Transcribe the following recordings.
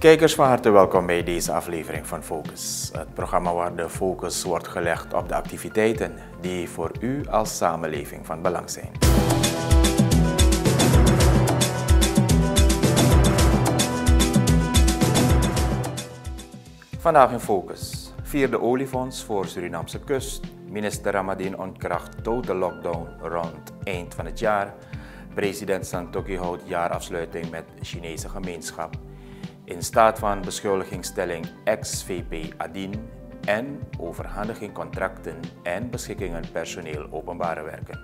Kijkers van harte welkom bij deze aflevering van Focus. Het programma waar de focus wordt gelegd op de activiteiten die voor u als samenleving van belang zijn. Vandaag in Focus. Vierde oliefonds voor Surinaamse kust. Minister Ramadin ontkracht total lockdown rond eind van het jaar. President Santoki houdt jaarafsluiting met Chinese gemeenschap. In staat van beschuldigingstelling ex-VP Adin en overhandiging contracten en beschikkingen personeel openbare werken.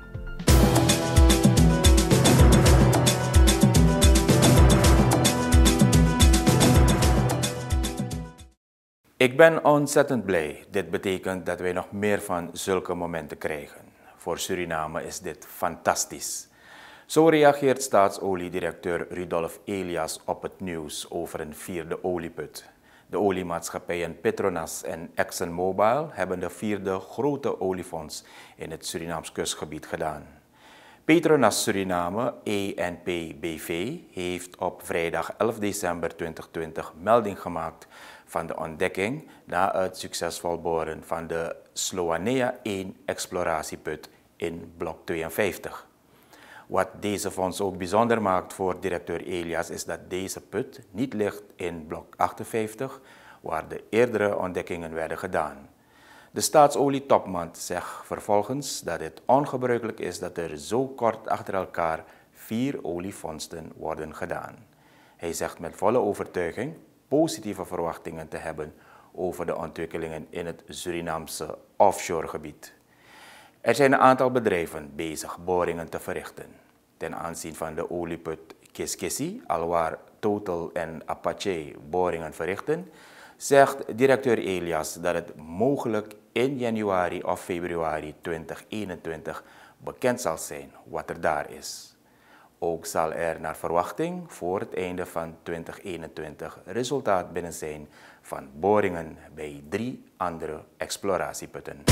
Ik ben ontzettend blij. Dit betekent dat wij nog meer van zulke momenten krijgen. Voor Suriname is dit fantastisch. Zo reageert staatsoliedirecteur Rudolf Elias op het nieuws over een vierde olieput. De oliemaatschappijen Petronas en ExxonMobil hebben de vierde grote oliefonds in het Surinaams kustgebied gedaan. Petronas Suriname, ENP-BV, heeft op vrijdag 11 december 2020 melding gemaakt van de ontdekking na het succesvol boren van de Sloanea 1 exploratieput in blok 52. Wat deze fonds ook bijzonder maakt voor directeur Elias is dat deze put niet ligt in blok 58, waar de eerdere ontdekkingen werden gedaan. De staatsolie-topman zegt vervolgens dat het ongebruikelijk is dat er zo kort achter elkaar vier oliefondsen worden gedaan. Hij zegt met volle overtuiging positieve verwachtingen te hebben over de ontwikkelingen in het Surinaamse offshoregebied. Er zijn een aantal bedrijven bezig boringen te verrichten. Ten aanzien van de olieput Kiskisi, alwaar Total en Apache boringen verrichten, zegt directeur Elias dat het mogelijk in januari of februari 2021 bekend zal zijn wat er daar is. Ook zal er naar verwachting voor het einde van 2021 resultaat binnen zijn van boringen bij drie andere exploratieputten.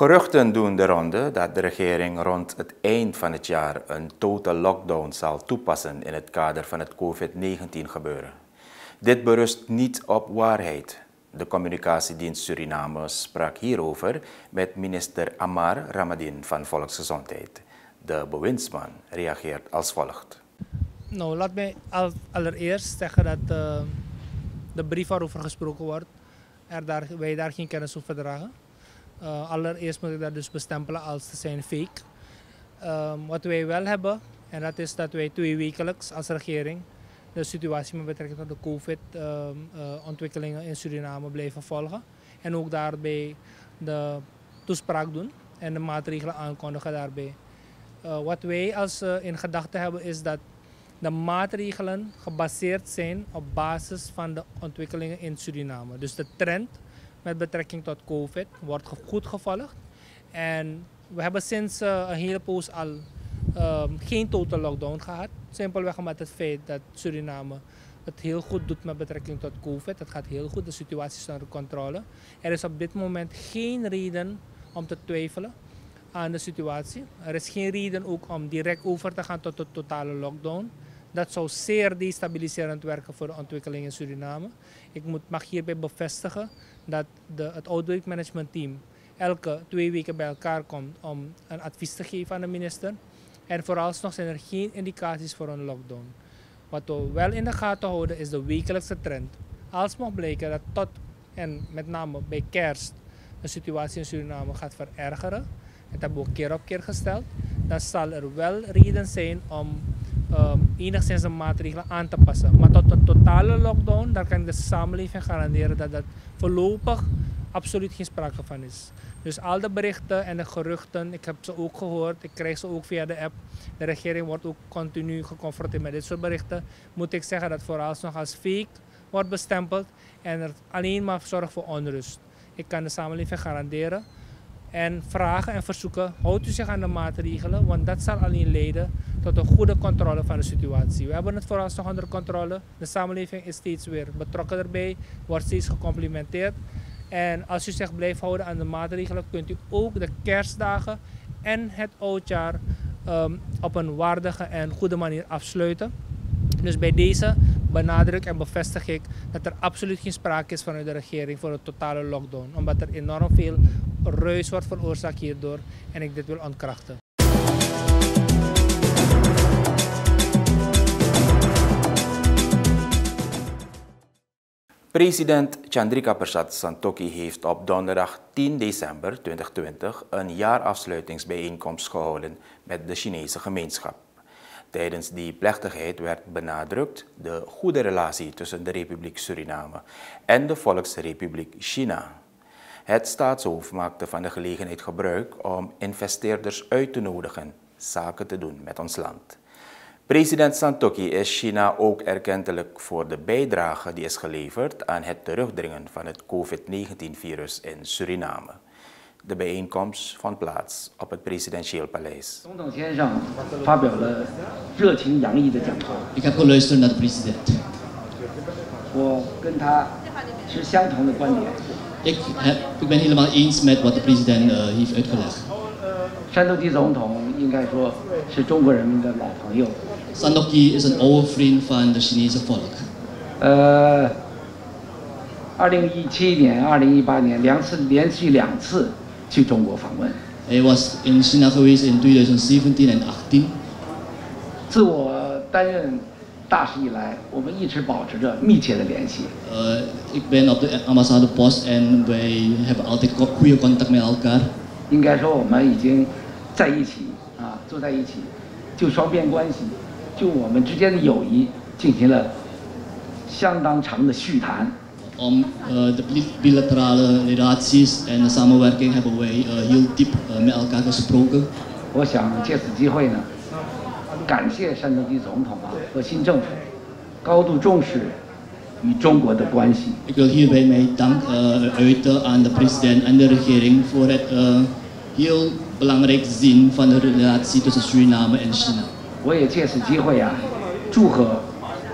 Geruchten doen de ronde dat de regering rond het eind van het jaar een total lockdown zal toepassen in het kader van het COVID-19 gebeuren. Dit berust niet op waarheid. De communicatiedienst Suriname sprak hierover met minister Amar Ramadin van Volksgezondheid. De bewindsman reageert als volgt. Nou, laat mij allereerst zeggen dat uh, de brief waarover gesproken wordt, er daar, wij daar geen kennis over dragen. Uh, allereerst moet ik dat dus bestempelen als te zijn fake. Um, wat wij wel hebben, en dat is dat wij twee wekelijks als regering de situatie met betrekking tot de COVID-ontwikkelingen ehm, uh, in Suriname blijven volgen. En ook daarbij de toespraak doen en de maatregelen aankondigen daarbij. Uh, wat wij als in gedachten hebben is dat de maatregelen gebaseerd zijn op basis van de ontwikkelingen in Suriname. Dus de trend met betrekking tot COVID wordt goed gevolgd. En we hebben sinds uh, een hele poos al um, geen total lockdown gehad. Simpelweg omdat het feit dat Suriname het heel goed doet met betrekking tot COVID. Het gaat heel goed, de situatie is onder controle. Er is op dit moment geen reden om te twijfelen aan de situatie. Er is geen reden ook om direct over te gaan tot de totale lockdown. Dat zou zeer destabiliserend werken voor de ontwikkeling in Suriname. Ik moet, mag hierbij bevestigen dat de, het outbreak management team elke twee weken bij elkaar komt om een advies te geven aan de minister. En vooralsnog zijn er geen indicaties voor een lockdown. Wat we wel in de gaten houden is de wekelijkse trend. Als mocht blijken dat tot en met name bij kerst de situatie in Suriname gaat verergeren, dat hebben we ook keer op keer gesteld, dan zal er wel reden zijn om um, enigszins de maatregelen aan te passen. Maar tot een totale lockdown, daar kan de samenleving garanderen dat dat voorlopig absoluut geen sprake van is. Dus al de berichten en de geruchten, ik heb ze ook gehoord, ik krijg ze ook via de app. De regering wordt ook continu geconfronteerd met dit soort berichten. Moet ik zeggen dat vooralsnog als fake wordt bestempeld en er alleen maar zorgt voor onrust. Ik kan de samenleving garanderen en vragen en verzoeken, houdt u zich aan de maatregelen, want dat zal alleen leiden tot een goede controle van de situatie. We hebben het vooralsnog onder controle. De samenleving is steeds weer betrokken erbij, wordt steeds gecomplimenteerd. En als u zich blijft houden aan de maatregelen, kunt u ook de kerstdagen en het oudjaar ehm, op een waardige en goede manier afsluiten. Dus bij deze benadruk en bevestig ik dat er absoluut geen sprake is vanuit de regering voor een totale lockdown. Omdat er enorm veel ruis wordt veroorzaakt hierdoor en ik dit wil ontkrachten. President Chandrika Persat Santokhi heeft op donderdag 10 december 2020 een jaarafsluitingsbijeenkomst gehouden met de Chinese gemeenschap. Tijdens die plechtigheid werd benadrukt de goede relatie tussen de Republiek Suriname en de Volksrepubliek China. Het staatshoofd maakte van de gelegenheid gebruik om investeerders uit te nodigen zaken te doen met ons land. President Santokhi is China ook erkentelijk voor de bijdrage die is geleverd aan het terugdringen van het COVID-19-virus in Suriname. De bijeenkomst vond plaats op het presidentieel paleis. Ik heb geluisterd naar de president. Ik, heb, ik ben helemaal eens met wat de president uh, heeft uitgelegd. 山东基总统应该说是中国人民的老朋友。 Sandoki is een oude vriend van de Chinese volk. 呃，二零一七年、二零一八年两次连续两次去中国访问。 Hij was in China geweest in 2017 en 2018. 自我担任大使以来，我们一直保持着密切的联系。 Uh, ik ben op de ambassadepost en wij hebben altijd ko- goede contact met elkaar. 应该说，我们已经在一起啊，坐在一起，就双边关系， 就我们之间的友谊进行了相当长的续谈。Om uh, de bil- bilaterale relaties en de samenwerking hebben wij uh, heel diep uh, met elkaar gesproken. 我想借此机会呢，感谢山东基总统啊和新政府高度重视与中国的关系。Ik wil hierbij mijn dank uh, uiten aan de president en de regering voor het uh, heel belangrijk zien van de relatie tussen Suriname en China. 我也借此机会啊，祝贺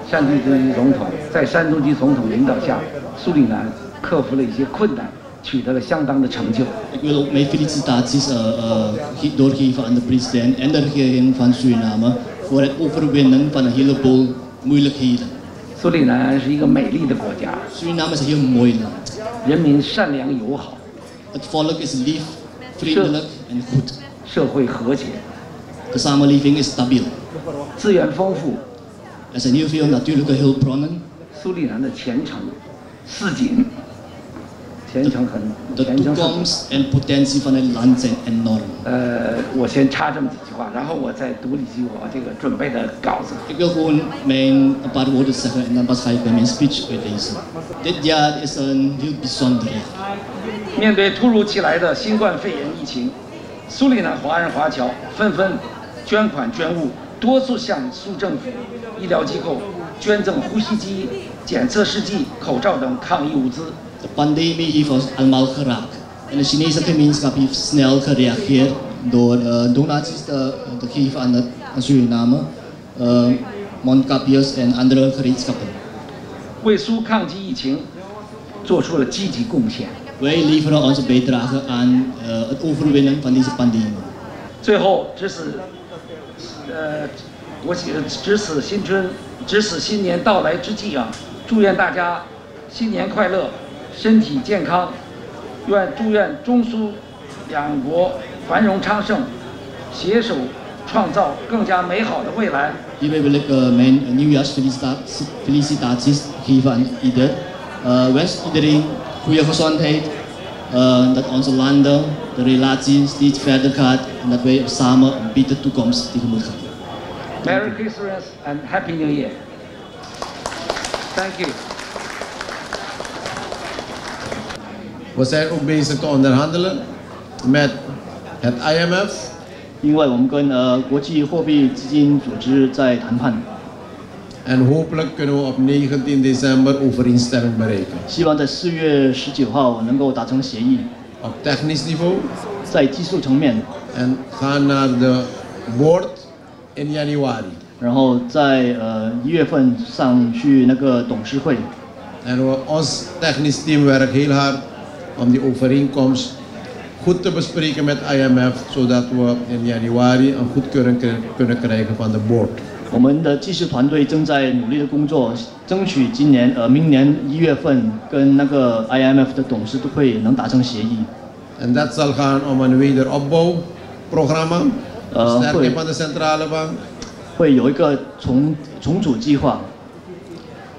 山东基总统在山东基总统领导下，苏里南克服了一些困难，取得了相当的成就。Ik wil ook mijn felicitaties uh, uh, ge- doorgeven aan de president en de regering van Suriname voor het overwinnen van een heleboel moeilijkheden. 苏里南是一个美丽的国家，Suriname is een heel mooi land. 人民善良友好，Het volk is lief, vriendelijk en goed. 社会和谐，De samenleving is stabiel. 资源丰富。 Er zijn heel veel natuurlijke hulpbronnen. 苏里南的前程似锦，前程很 De 前程似锦。 toekomst en potentie van het land zijn enorm. 呃，我先插这么几句话，然后我再读几句我这个准备的稿子。 Ik wil gewoon mijn een paar woorden zeggen en dan pas ga ik bij mijn speech uitlezen. Dit jaar is een heel bijzonder jaar. 面对突如其来的新冠肺炎疫情，苏里南华人华侨纷纷 捐款捐物，多次向苏政府、医疗机构捐赠呼吸机、检测试剂、口罩等抗疫物资。De pandemie heeft ons allemaal geraakt. En de Chinese gemeenschap heeft snel gereageerd door uh, donaties te, te geven aan, de, aan Suriname, uh, mondkapjes en andere gereedschappen. 为苏抗击疫情做出了积极贡献。Wij leveren onze bijdrage aan uh, het overwinnen van deze pandemie. 最后，值此，呃，我值此新春，值此新年到来之际啊，祝愿大家新年快乐，身体健康，愿祝愿中苏两国繁荣昌盛，携手创造更加美好的未来。Hierbij wil ik uh, mijn nieuwjaarsfelicitaties felicitaties geven aan ieder. Uh, wens iedereen goede gezondheid, uh, dat onze landen, de relatie steeds verder gaat en dat wij samen een betere toekomst tegemoet gaan. Merry Christmas and Happy New Year. Thank you. We zijn ook bezig te onderhandelen met het IMF 因为我们跟呃国际货币基金组织在谈判， en hopelijk kunnen we op 19 december overeenstemming bereiken. 希望在四月十九号能够达成协议， Op technisch niveau 在技术层面， en gaan naar de board in januari. 然后在呃一月份上去那个董事会， En we, ons technisch team werkt heel hard om die overeenkomst goed te bespreken met IMF, zodat we in januari een goedkeuring kri- kunnen krijgen van de board. 我们的技术团队正在努力的工作，争取今年呃明年一月份跟那个 IMF 的董事会能达成协议。 En dat zal gaan om een wederopbouwprogramma, Eh, sterking goed. van de centrale bank. 会有一个重重组计划，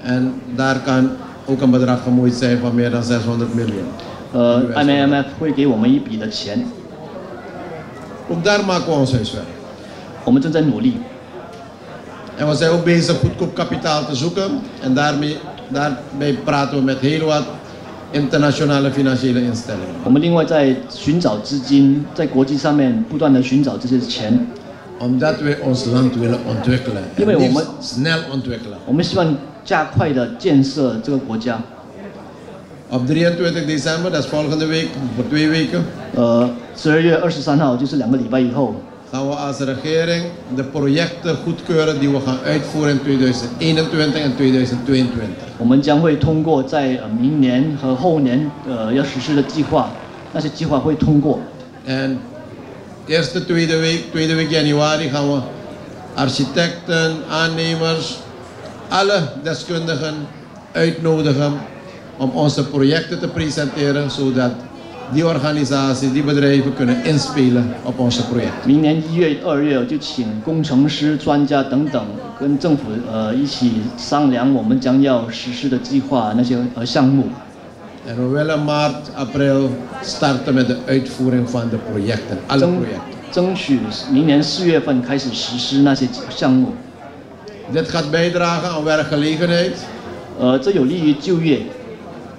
En daar kan ook een bedrag gemoeid zijn van meer dan 600 miljoen. 呃 US ，IMF 会给我们一笔的钱， Ook daar maken we ons huiswerk. 我们正在努力。 En we zijn ook bezig goedkoop kapitaal te zoeken. En daarmee, daarbij praten we met heel wat internationale financiële instellingen. 我们另外在寻找资金，在国际上面不断的寻找这些钱 ons land ontwikkelen. Liefst we- snel ontwikkelen. 我们希望加快的建设这个国家。Op 23 december, dat is volgende week, voor twee weken, 呃，十二月二十三号就是两个礼拜以后，gaan we als regering de projecten goedkeuren die we gaan uitvoeren in 2021 en 2022. We gaan En eerste tweede week, tweede week januari gaan we architecten, aannemers, alle deskundigen uitnodigen om onze projecten te presenteren zodat die organisaties, die bedrijven kunnen inspelen op onze projecten. 明年一月、二月就请工程师、专家等等跟政府呃一起商量我们将要实施的计划那些呃项目。 En we willen maart, april starten met de uitvoering van de projecten, alle 争 projecten. 争取明年四月份开始实施那些项目。 Dit gaat bijdragen aan werkgelegenheid, 呃，这有利于就业，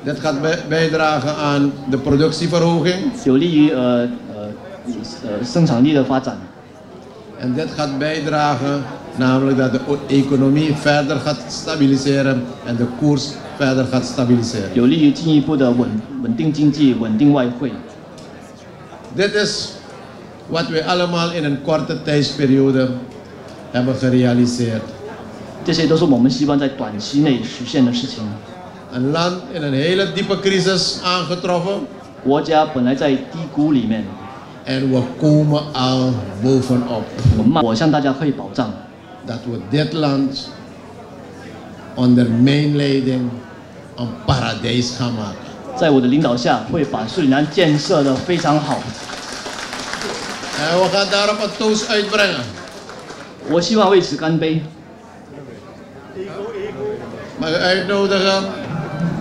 dit gaat bij- bijdragen aan de productieverhoging 有利于呃呃呃生产力的发展。 En dit gaat bijdragen namelijk dat de o- economie verder gaat stabiliseren en de koers verder gaat stabiliseren. 有利于进一步的稳稳定经济、稳定外汇。 Dit is wat we allemaal in een korte tijdsperiode hebben gerealiseerd. 这些都是我们希望在短期内实现的事情。 Een land in een hele diepe crisis aangetroffen 国家本来在低谷里面， en we komen al bovenop. 我们我向大家可以保障， Dat we dit land onder mijn leiding een paradijs gaan maken. 在我的领导下会把斯里兰建设的非常好。 En we gaan daarop een toast uitbrengen. 我希望为此干杯。 Mag ik uitnodigen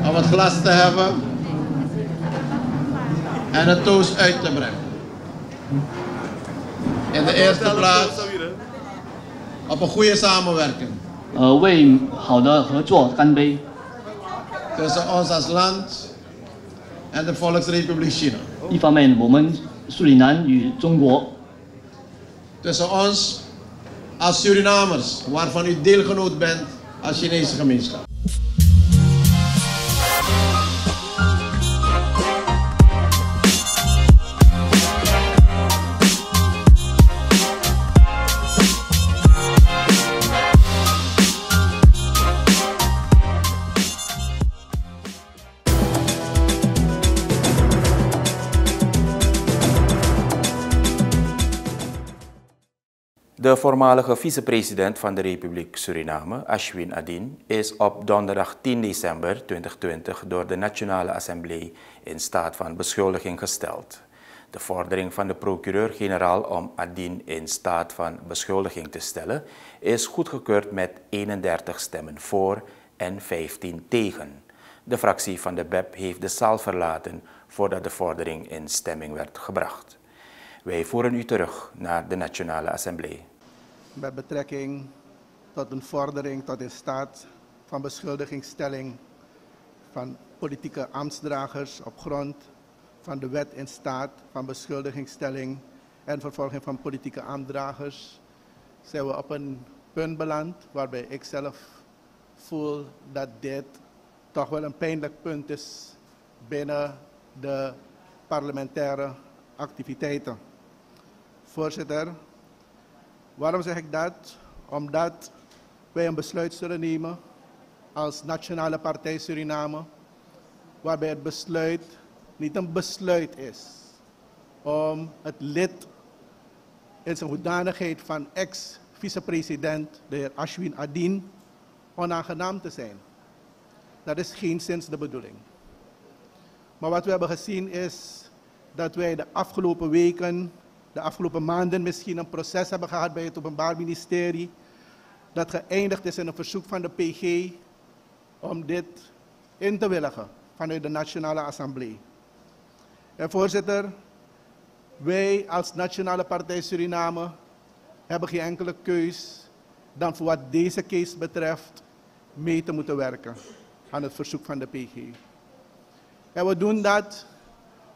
om het glas te hebben en een toast uit te brengen. In de eerste plaats op een goede samenwerking 呃，为好的合作干杯。 tussen ons als land en de Volksrepubliek China. 一方面，我们斯里兰与中国， Tussen ons als Surinamers, waarvan u deelgenoot bent als Chinese gemeenschap. De voormalige vicepresident van de Republiek Suriname, Ashwin Adin, is op donderdag 10 december 2020 door de Nationale Assemblée in staat van beschuldiging gesteld. De vordering van de procureur-generaal om Adin in staat van beschuldiging te stellen is goedgekeurd met 31 stemmen voor en 15 tegen. De fractie van de BEP heeft de zaal verlaten voordat de vordering in stemming werd gebracht. Wij voeren u terug naar de Nationale Assemblée. Met betrekking tot een vordering tot in staat van beschuldigingsstelling van politieke ambtsdragers op grond van de wet in staat van beschuldigingsstelling en vervolging van politieke ambtsdragers zijn we op een punt beland waarbij ik zelf voel dat dit toch wel een pijnlijk punt is binnen de parlementaire activiteiten. Voorzitter, Waarom zeg ik dat? Omdat wij een besluit zullen nemen als Nationale Partij Suriname, waarbij het besluit niet een besluit is, om het lid in zijn hoedanigheid van ex-vicepresident, de heer Ashwin Adin, onaangenaam te zijn. Dat is geen sinds de bedoeling. Maar wat we hebben gezien is dat wij de afgelopen weken, de afgelopen maanden misschien een proces hebben gehad bij het Openbaar Ministerie. Dat geëindigd is in een verzoek van de PG om dit in te willigen vanuit de Nationale Assemblée. En voorzitter, wij als Nationale Partij Suriname hebben geen enkele keus dan voor wat deze case betreft mee te moeten werken aan het verzoek van de PG. En we doen dat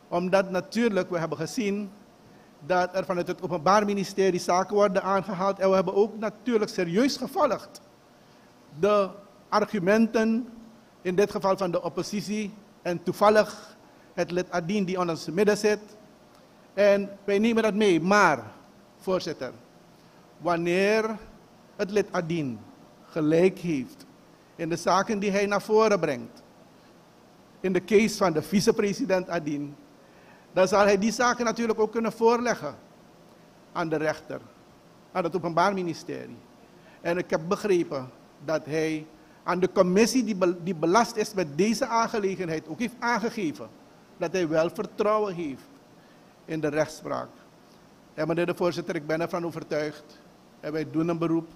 omdat natuurlijk we hebben gezien dat er vanuit het Openbaar Ministerie zaken worden aangehaald. En we hebben ook natuurlijk serieus gevolgd de argumenten, in dit geval van de oppositie. En toevallig het lid Adien die aan ons midden zit. En wij nemen dat mee. Maar, voorzitter, wanneer het lid Adien gelijk heeft in de zaken die hij naar voren brengt, in de case van de vicepresident Adien, dan zal hij die zaken natuurlijk ook kunnen voorleggen aan de rechter, aan het Openbaar Ministerie. En ik heb begrepen dat hij aan de commissie die, die belast is met deze aangelegenheid ook heeft aangegeven dat hij wel vertrouwen heeft in de rechtspraak. En meneer de voorzitter, ik ben ervan overtuigd en wij doen een beroep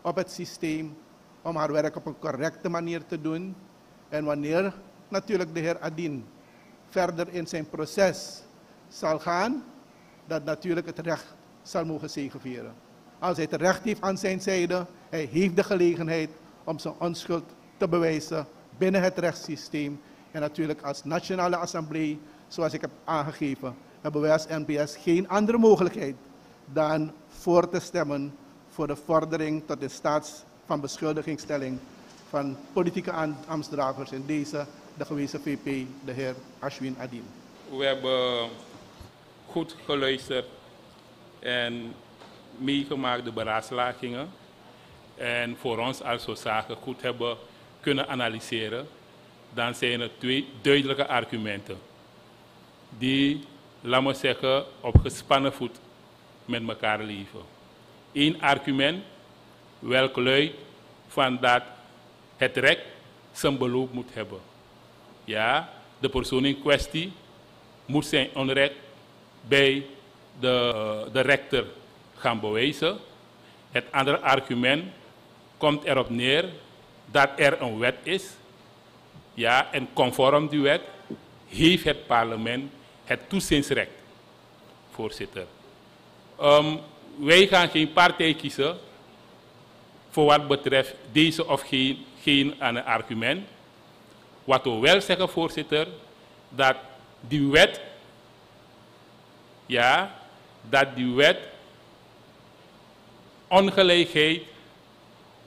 op het systeem om haar werk op een correcte manier te doen. En wanneer natuurlijk de heer Adin verder in zijn proces zal gaan, dat natuurlijk het recht zal mogen zegenvieren. Als hij het recht heeft aan zijn zijde, hij heeft de gelegenheid om zijn onschuld te bewijzen binnen het rechtssysteem. En natuurlijk als Nationale Assemblée, zoals ik heb aangegeven, hebben wij als NPS geen andere mogelijkheid dan voor te stemmen voor de vordering tot de staats van beschuldigingsstelling van politieke ambtsdragers in deze de gewezen VP, de heer Ashwin Adin. We hebben goed geluisterd en meegemaakt de beraadslagingen. En voor ons als we zaken goed hebben kunnen analyseren, dan zijn er twee duidelijke argumenten. Die, laat me zeggen, op gespannen voet met elkaar leven. Eén argument, welk luidt van dat het recht zijn beloop moet hebben. Ja, de persoon in kwestie moet zijn onrecht bij de, de rechter gaan bewijzen. Het andere argument komt erop neer dat er een wet is. Ja, en conform die wet heeft het parlement het toezinsrecht, voorzitter. Um, wij gaan geen partij kiezen voor wat betreft deze of geen, geen argument. Wat we wel zeggen, voorzitter, dat die wet, ja, dat die wet ongelijkheid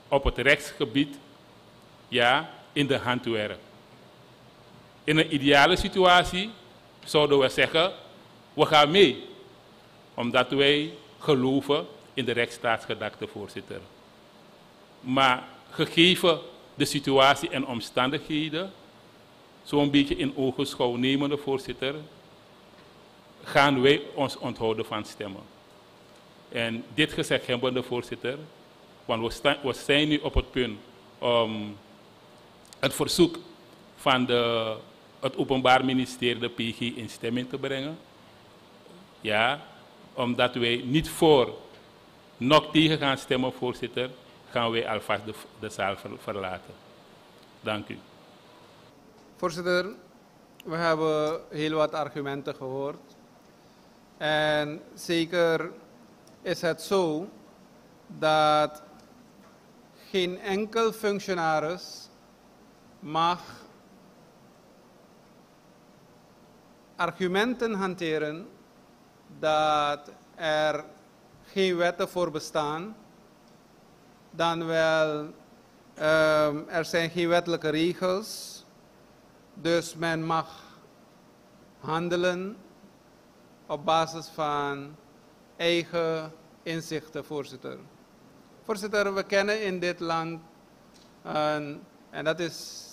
op het rechtsgebied, ja, in de hand werkt. In een ideale situatie zouden we zeggen, we gaan mee, omdat wij geloven in de rechtsstaatsgedachte, voorzitter. Maar gegeven de situatie en omstandigheden, zo'n beetje in ogenschouw nemende, voorzitter, gaan wij ons onthouden van stemmen. En dit gezegd hebbende, voorzitter, want we, we zijn nu op het punt om het verzoek van de, het Openbaar Ministerie, de PG, in stemming te brengen. Ja, omdat wij niet voor nog tegen gaan stemmen, voorzitter, gaan wij alvast de, de zaal verlaten. Dank u. Voorzitter, we hebben heel wat argumenten gehoord. En zeker is het zo dat geen enkel functionaris mag argumenten hanteren dat er geen wetten voor bestaan dan wel um, er zijn geen wettelijke regels. Dus men mag handelen op basis van eigen inzichten, voorzitter. Voorzitter, we kennen in dit land, en dat is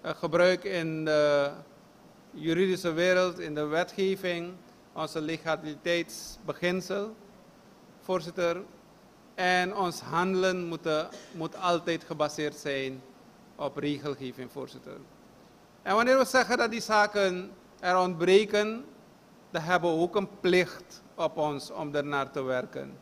een gebruik in de juridische wereld, in de wetgeving, onze legaliteitsbeginsel, voorzitter. En ons handelen moet, moet altijd gebaseerd zijn op regelgeving, voorzitter. En wanneer we zeggen dat die zaken er ontbreken, dan hebben we ook een plicht op ons om er naar te werken.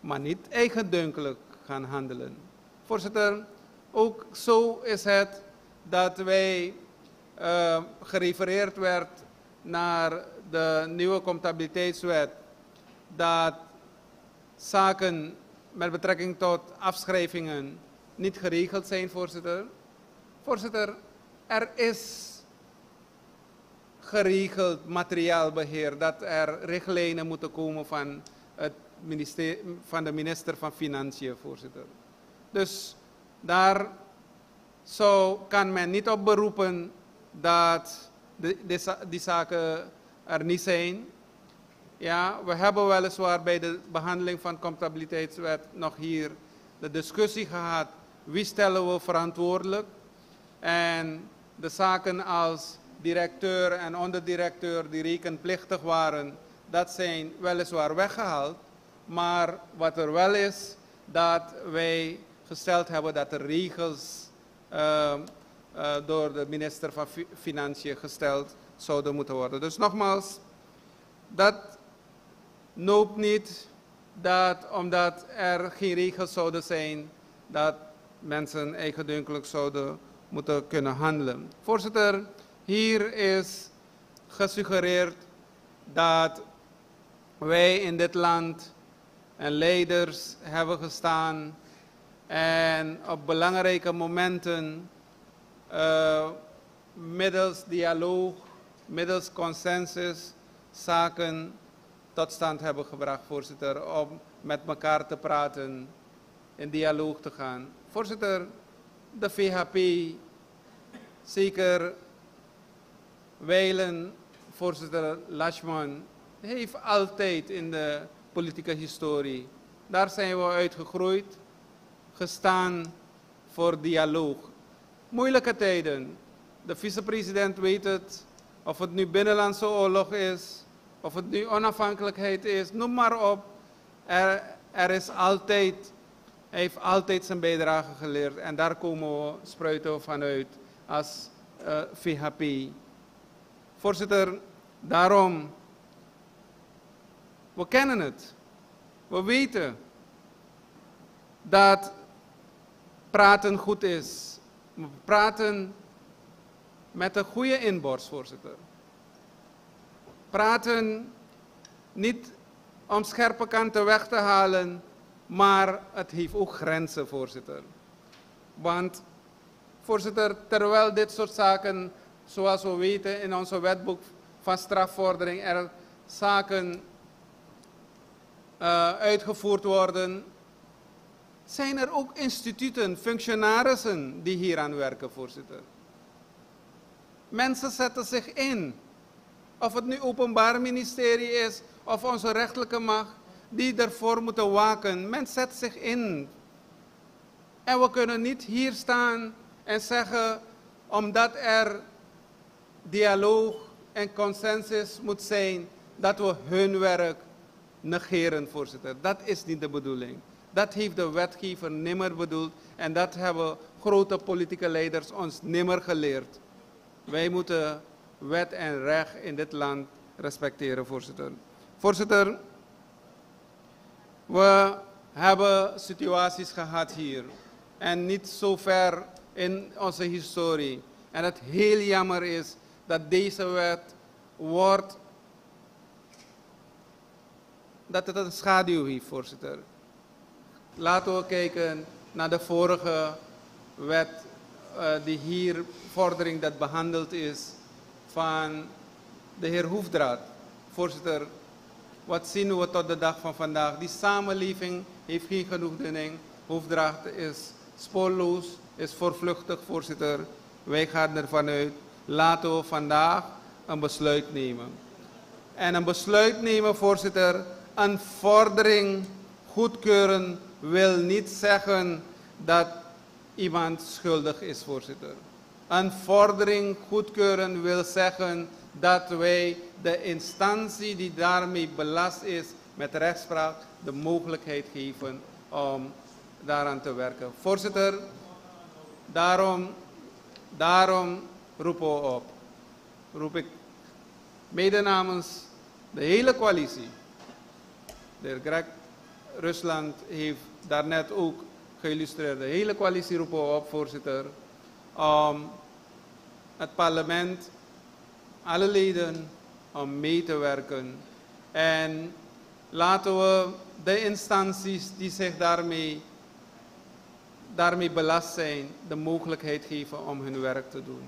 Maar niet eigendunkelijk gaan handelen. Voorzitter, ook zo is het dat wij uh, gerefereerd werd naar de nieuwe comptabiliteitswet. Dat zaken met betrekking tot afschrijvingen niet geregeld zijn, voorzitter. Voorzitter, er is geregeld materiaalbeheer, dat er richtlijnen moeten komen van, het van de minister van Financiën, voorzitter. Dus daar zo kan men niet op beroepen dat de, die zaken er niet zijn. Ja, we hebben weliswaar bij de behandeling van comptabiliteitswet nog hier de discussie gehad. Wie stellen we verantwoordelijk? En de zaken als directeur en onderdirecteur die rekenplichtig waren, dat zijn weliswaar weggehaald. Maar wat er wel is, dat wij gesteld hebben dat de regels uh, uh, door de minister van Financiën gesteld zouden moeten worden. Dus nogmaals, dat noopt niet dat omdat er geen regels zouden zijn, dat mensen eigendunkelijk zouden moeten kunnen handelen. Voorzitter, hier is gesuggereerd dat wij in dit land en leiders hebben gestaan en op belangrijke momenten uh, middels dialoog, middels consensus zaken tot stand hebben gebracht, voorzitter, om met elkaar te praten, in dialoog te gaan. Voorzitter, de VHP, zeker Weilen, voorzitter Lashman, heeft altijd in de politieke historie, daar zijn we uitgegroeid, gestaan voor dialoog. Moeilijke tijden. De vicepresident weet het, of het nu binnenlandse oorlog is, of het nu onafhankelijkheid is, noem maar op. Er, er is altijd, hij heeft altijd zijn bijdrage geleerd en daar komen we spruiten vanuit als eh, VHP. Voorzitter, daarom, we kennen het. We weten dat praten goed is. We praten met een goede inborst, voorzitter. Praten niet om scherpe kanten weg te halen, maar het heeft ook grenzen, voorzitter. Want, voorzitter, terwijl dit soort zaken, zoals we weten in onze wetboek van strafvordering, er zaken uh, uitgevoerd worden, zijn er ook instituten, functionarissen die hier aan werken, voorzitter. Mensen zetten zich in. Of het nu openbaar ministerie is of onze rechterlijke macht, die ervoor moeten waken. Men zet zich in. En we kunnen niet hier staan en zeggen, omdat er dialoog en consensus moet zijn, dat we hun werk negeren, voorzitter. Dat is niet de bedoeling. Dat heeft de wetgever nimmer bedoeld en dat hebben grote politieke leiders ons nimmer geleerd. Wij moeten wet en recht in dit land respecteren, voorzitter. Voorzitter, we hebben situaties gehad hier en niet zo ver in onze historie. En het heel jammer is dat deze wet wordt, dat het een schaduw heeft, voorzitter. Laten we kijken naar de vorige wet uh, die hier vordering dat behandeld is van de heer Hoefdraad. Voorzitter, wat zien we tot de dag van vandaag? Die samenleving heeft geen genoegdoening. Hoefdraad is spoorloos, is voorvluchtig, voorzitter. Wij gaan ervan uit, laten we vandaag een besluit nemen. En een besluit nemen, voorzitter, een vordering goedkeuren wil niet zeggen dat iemand schuldig is, voorzitter. Een vordering goedkeuren wil zeggen dat wij de instantie die daarmee belast is met rechtspraak de mogelijkheid geven om daaraan te werken. Voorzitter, daarom, daarom roepen we op. Roep ik mede namens de hele coalitie. De heer Greg Rusland heeft daarnet ook geïllustreerd. De hele coalitie roepen we op, voorzitter, om het parlement, alle leden, om mee te werken. En laten we de instanties die zich daarmee, daarmee belast zijn, de mogelijkheid geven om hun werk te doen.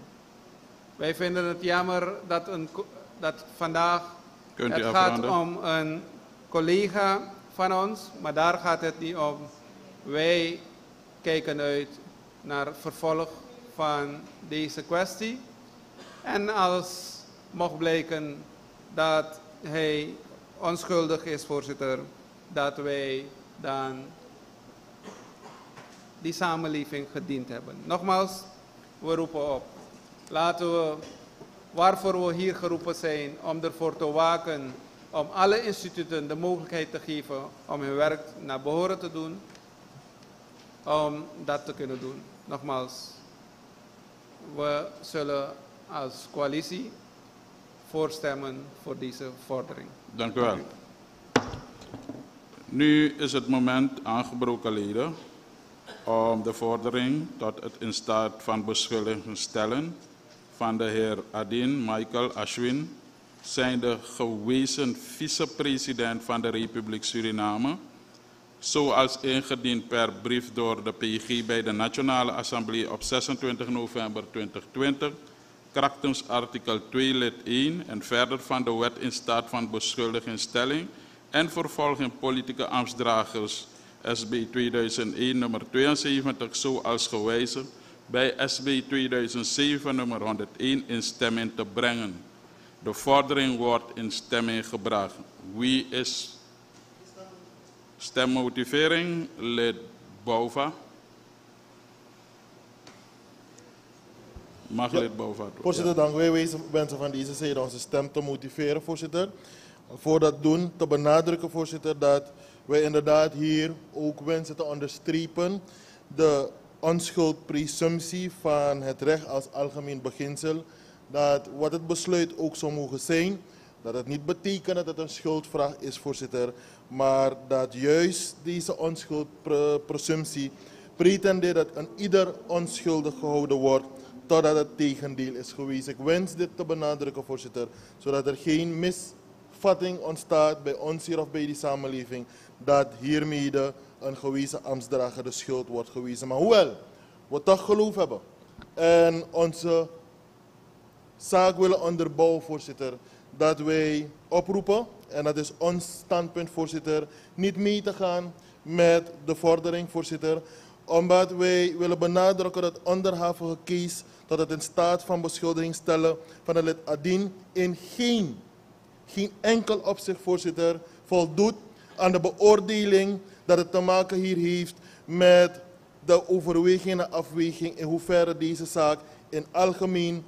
Wij vinden het jammer dat, een, dat vandaag Kunt het gaat om een collega van ons, maar daar gaat het niet om. Wij kijken uit naar vervolg van deze kwestie. En als mocht blijken dat hij onschuldig is, voorzitter, dat wij dan die samenleving gediend hebben. Nogmaals, we roepen op. Laten we, waarvoor we hier geroepen zijn, om ervoor te waken, om alle instituten de mogelijkheid te geven om hun werk naar behoren te doen, om dat te kunnen doen. Nogmaals, we zullen als coalitie voorstemmen voor deze vordering. Dank u wel. Nu is het moment aangebroken, leden, om de vordering tot het in staat van beschuldiging stellen van de heer Adin Michael Ashwin, zijnde gewezen vicepresident van de Republiek Suriname, zoals ingediend per brief door de PG bij de Nationale Assemblée op 26 november 2020, krachtens artikel 2 lid 1 en verder van de wet in staat van beschuldigingstelling en vervolging politieke ambtsdragers SB 2001 nummer 72 zoals gewijzigd bij SB 2007 nummer 101 in stemming te brengen. De vordering wordt in stemming gebracht. Wie is stemmotivering? Lid Bova. Doen. Voorzitter, dank. Wij wezen- wensen van deze zijde onze stem te motiveren, voorzitter. Voor dat doen te benadrukken, voorzitter, dat wij inderdaad hier ook wensen te onderstrepen de onschuldpresumptie van het recht als algemeen beginsel. Dat wat het besluit ook zou mogen zijn, dat het niet betekent dat het een schuldvraag is, voorzitter, maar dat juist deze onschuldpresumptie pretendeert dat een ieder onschuldig gehouden wordt totdat het tegendeel is geweest. Ik wens dit te benadrukken, voorzitter, zodat er geen misvatting ontstaat bij ons hier of bij die samenleving dat hiermee een gewezen ambtsdrager de schuld wordt gewezen. Maar hoewel we toch geloof hebben en onze zaak willen onderbouwen, voorzitter, dat wij oproepen, en dat is ons standpunt, voorzitter, niet mee te gaan met de vordering, voorzitter, omdat wij willen benadrukken dat onderhavige case tot het in staat van beschuldiging stellen van de lid Adin in geen, geen enkel opzicht, voorzitter, voldoet aan de beoordeling dat het te maken hier heeft met de overweging en afweging in hoeverre deze zaak in algemeen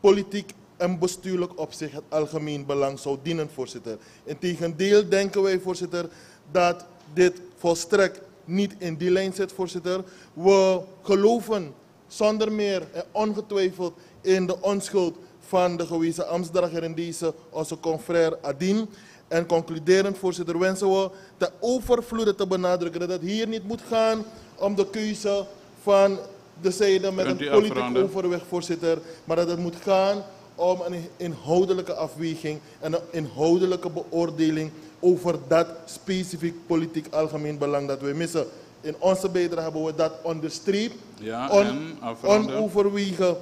politiek en bestuurlijk opzicht het algemeen belang zou dienen, voorzitter. Integendeel denken wij, voorzitter, dat dit volstrekt niet in die lijn zit, voorzitter. We geloven zonder meer en ongetwijfeld in de onschuld van de gewezen ambtsdrager in deze, onze confrère Adin. En concluderend, voorzitter, wensen we te overvloeden te benadrukken dat het hier niet moet gaan om de keuze van de zijde met een politiek overweg, voorzitter, maar dat het moet gaan om een inhoudelijke afweging en een inhoudelijke beoordeling over dat specifiek politiek algemeen belang dat wij missen. In onze bijdrage hebben we dat onderstreept. Ja, On- onoverwegen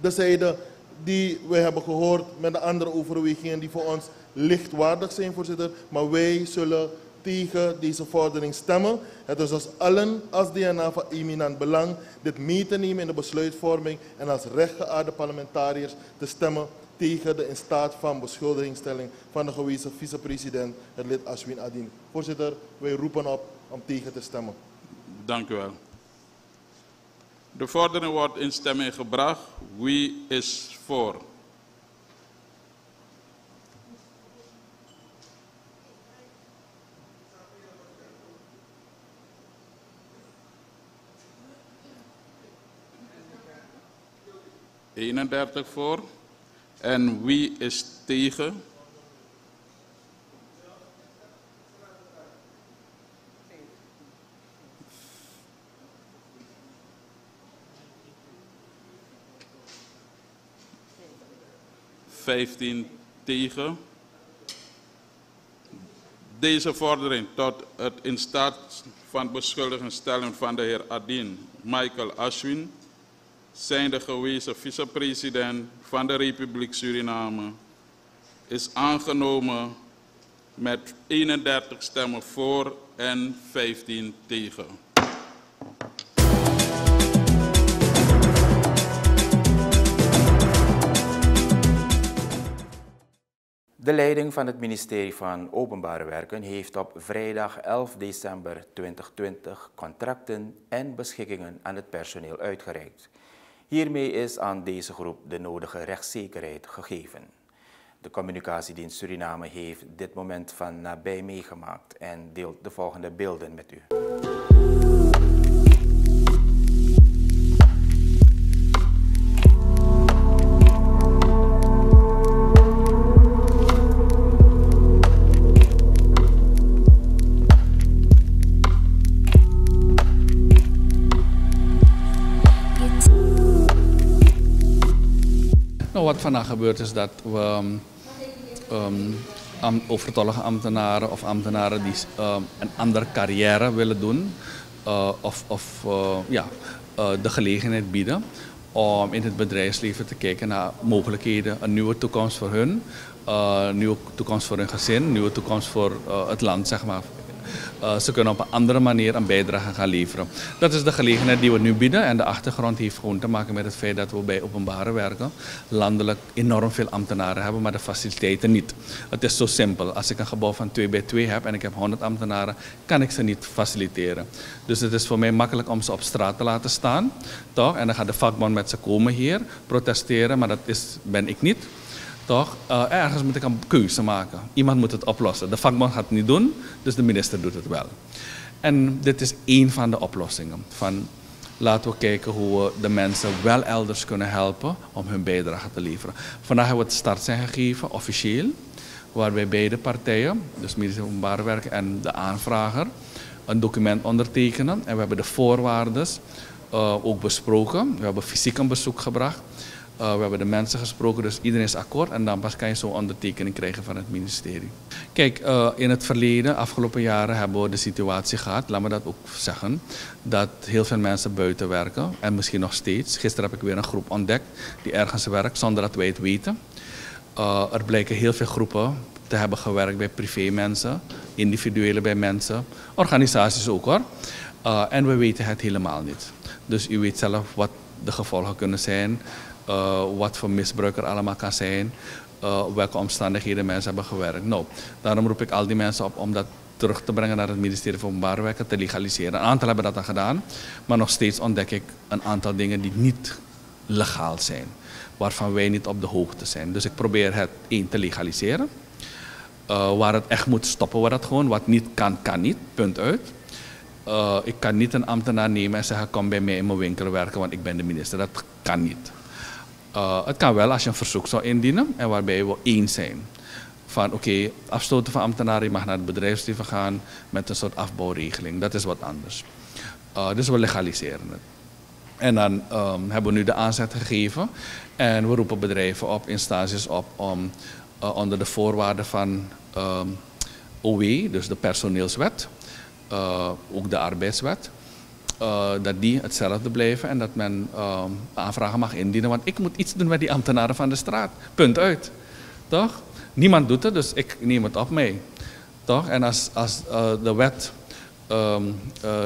de zijde die wij hebben gehoord met de andere overwegingen die voor ons lichtwaardig zijn, voorzitter. Maar wij zullen tegen deze vordering stemmen. Het is ons allen als DNA van eminent belang dit mee te nemen in de besluitvorming en als rechtgeaarde parlementariërs te stemmen tegen de in staat van beschuldigingstelling van de gewezen vicepresident, het lid Ashwin Adin. Voorzitter, wij roepen op om tegen te stemmen. Dank u wel. De vordering wordt in stemming gebracht. Wie is voor? ...31 voor. En wie is tegen? Vijftien tegen. Deze vordering tot het in staat van beschuldiging stellen van de heer Adin Michael Ashwin, zijnde gewezen vicepresident van de Republiek Suriname, is aangenomen met 31 stemmen voor en 15 tegen. De leiding van het ministerie van Openbare Werken heeft op vrijdag 11 december 2020 contracten en beschikkingen aan het personeel uitgereikt. Hiermee is aan deze groep de nodige rechtszekerheid gegeven. De communicatiedienst Suriname heeft dit moment van nabij meegemaakt en deelt de volgende beelden met u. vandaag gebeurt is dat we um, overtollige ambtenaren of ambtenaren die um, een andere carrière willen doen, uh, of, of uh, ja, uh, de gelegenheid bieden om in het bedrijfsleven te kijken naar mogelijkheden, een nieuwe toekomst voor hun, nieuwe toekomst voor hun gezin, nieuwe toekomst voor het land, zeg maar, ze kunnen op een andere manier een bijdrage gaan leveren. Dat is de gelegenheid die we nu bieden. En de achtergrond heeft gewoon te maken met het feit dat we bij openbare werken landelijk enorm veel ambtenaren hebben, maar de faciliteiten niet. Het is zo simpel. Als ik een gebouw van 2 bij 2 heb en ik heb 100 ambtenaren, kan ik ze niet faciliteren. Dus het is voor mij makkelijk om ze op straat te laten staan. Toch? En dan gaat de vakbond met ze komen hier, protesteren, maar dat is, ben ik niet. Toch? Uh, ergens moet ik een keuze maken. Iemand moet het oplossen. De vakbond gaat het niet doen, dus de minister doet het wel. En dit is één van de oplossingen. Van, laten we kijken hoe we de mensen wel elders kunnen helpen om hun bijdrage te leveren. Vandaag hebben we het start zijn gegeven, officieel. Waarbij beide partijen, dus ministerie van Openbare Werken en de aanvrager, een document ondertekenen. En we hebben de voorwaarden uh, ook besproken. We hebben fysiek een bezoek gebracht. Uh, we hebben de mensen gesproken, dus iedereen is akkoord. En dan pas kan je zo'n ondertekening krijgen van het ministerie. Kijk, uh, in het verleden, afgelopen jaren, hebben we de situatie gehad, laat me dat ook zeggen, dat heel veel mensen buiten werken. En misschien nog steeds. Gisteren heb ik weer een groep ontdekt die ergens werkt zonder dat wij het weten. Uh, er blijken heel veel groepen te hebben gewerkt bij privémensen, individuele bij mensen, organisaties ook hoor. en we weten het helemaal niet. Dus u weet zelf wat de gevolgen kunnen zijn uh, wat voor misbruik er allemaal kan zijn, uh, welke omstandigheden mensen hebben gewerkt. Nou, daarom roep ik al die mensen op om dat terug te brengen naar het ministerie van Openbare te legaliseren. Een aantal hebben dat al gedaan, maar nog steeds ontdek ik een aantal dingen die niet legaal zijn, waarvan wij niet op de hoogte zijn. Dus ik probeer het één te legaliseren. Uh, waar het echt moet stoppen, waar het gewoon, wat niet kan, kan niet, punt uit. Ik kan niet een ambtenaar nemen en zeggen: Kom bij mij in mijn winkel werken, want ik ben de minister. Dat kan niet. Uh, het kan wel als je een verzoek zou indienen en waarbij we eens zijn. Van oké, okay, afstoten van ambtenaren, mag naar het bedrijfsleven gaan met een soort afbouwregeling. Dat is wat anders. Uh, dus we legaliseren het. En dan um, hebben we nu de aanzet gegeven en we roepen bedrijven op, instanties op om uh, onder de voorwaarden van um, OW, dus de personeelswet, ook de arbeidswet, uh, dat die hetzelfde blijven en dat men uh, aanvragen mag indienen. Want ik moet iets doen met die ambtenaren van de straat. Punt uit. Toch? Niemand doet het, dus ik neem het op mee. Toch? En als, als uh, de wet um,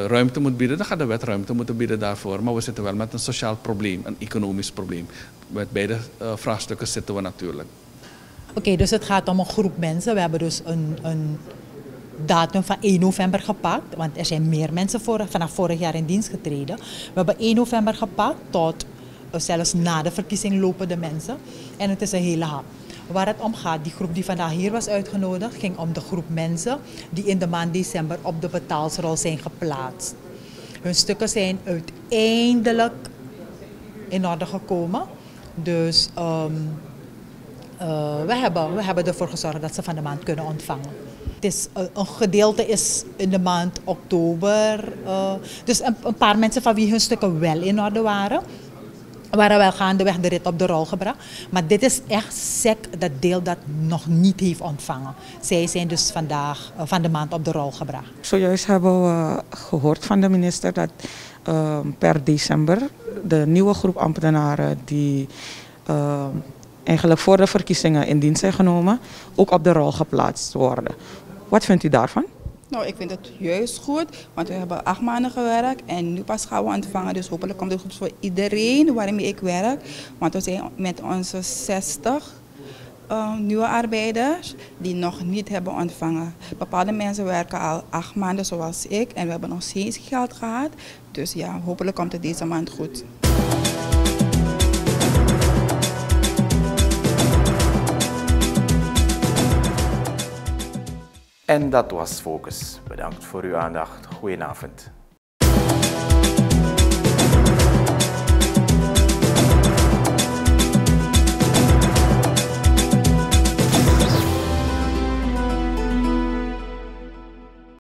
ruimte moet bieden, dan gaat de wet ruimte moeten bieden daarvoor. Maar we zitten wel met een sociaal probleem, een economisch probleem. Met beide vraagstukken zitten we natuurlijk. Oké, dus het gaat om een groep mensen. We hebben dus een, een datum van 1 november gepakt. Want er zijn meer mensen voor, vanaf vorig jaar in dienst getreden. We hebben 1 november gepakt tot uh, zelfs na de verkiezing lopen de mensen. En het is een hele hap. Waar het om gaat, die groep die vandaag hier was uitgenodigd, ging om de groep mensen die in de maand december op de betaalsrol zijn geplaatst. Hun stukken zijn uiteindelijk in orde gekomen. Dus um, uh, we, hebben, we hebben ervoor gezorgd dat ze van de maand kunnen ontvangen. Uh, een gedeelte is in de maand oktober. Uh, dus een, paar mensen van wie hun stukken wel in orde waren, waren wel gaandeweg de rit op de rol gebracht. Maar dit is echt SEC dat deel dat nog niet heeft ontvangen. Zij zijn dus vandaag van de maand op de rol gebracht. Zojuist hebben we gehoord van de minister dat per december de nieuwe groep ambtenaren die eigenlijk voor de verkiezingen in dienst zijn genomen, ook op de rol geplaatst worden. Wat vindt u daarvan? Nou, ik vind het juist goed, want we hebben acht maanden gewerkt en nu pas gaan we ontvangen. Dus hopelijk komt het goed voor iedereen waarmee ik werk. Want we zijn met onze 60 uh, nieuwe arbeiders die nog niet hebben ontvangen. Bepaalde mensen werken al acht maanden zoals ik en we hebben nog steeds geld gehad. Dus ja, hopelijk komt het deze maand goed. En dat was Focus. Bedankt voor uw aandacht. Goedenavond.